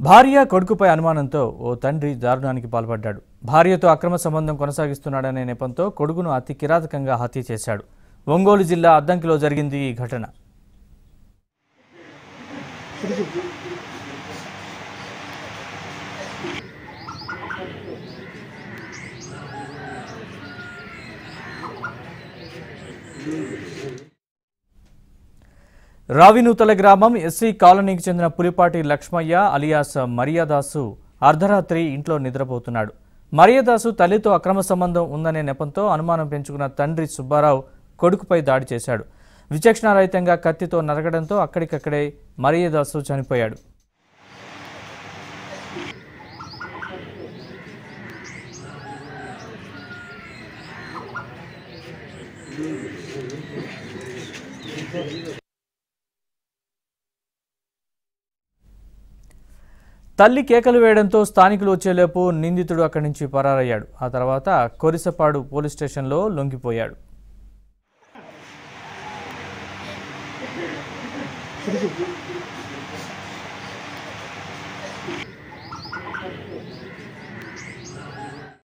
భార్య కొడుకుపై అనుమానంతో ఓ తండ్రి దారుణానికి పాల్పడ్డాడు. భార్యతో అక్రమ సంబంధం కొనసాగిస్తున్నాడనే నెపంతో కొడుకును అతి కిరాతకంగా హత్య చేశాడు. ఒంగోలు జిల్లా అద్దంకిలో జరిగింది ఈ ఘటన. రావినూతల గ్రామం ఎస్సీ కాలనీకి చెందిన పులిపాటి లక్ష్మయ్య అలియాస్ మరియాదాసు అర్ధరాత్రి ఇంట్లో నిద్రపోతున్నాడు. మరియాదాసు తల్లితో అక్రమ సంబంధం ఉందనే నెపంతో అనుమానం పెంచుకున్న తండ్రి సుబ్బారావు కొడుకుపై దాడి చేశాడు. విచక్షణారహితంగా కత్తితో నరగడంతో అక్కడికక్కడే మరియదాసు చనిపోయాడు. తల్లి కేకలు వేయడంతో స్థానికులు వచ్చేలోపు నిందితుడు అక్కడి నుంచి పరారయ్యాడు. ఆ తర్వాత కొరిసపాడు పోలీస్ స్టేషన్లో లొంగిపోయాడు.